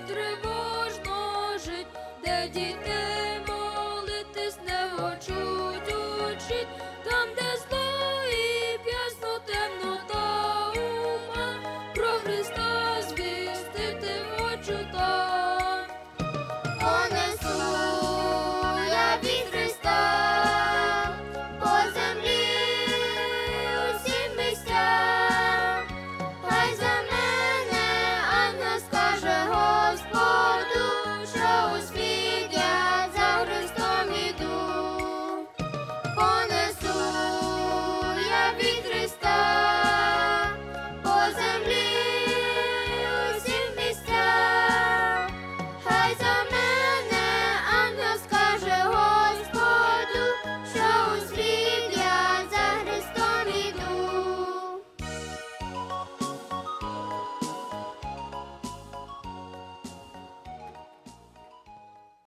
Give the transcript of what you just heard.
тривожно жить, де дітей boys are